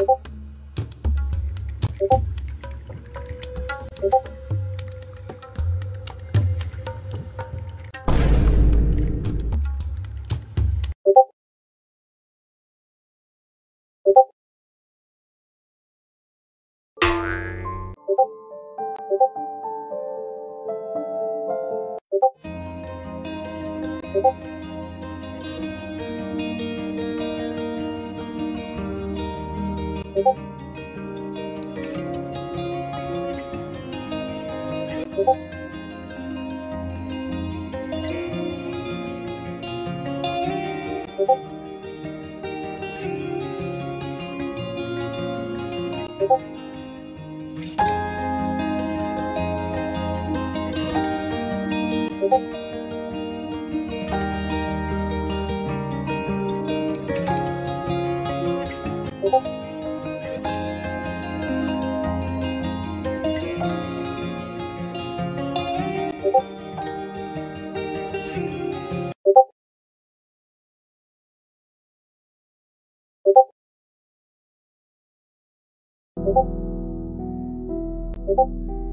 you 고맙 Thank you.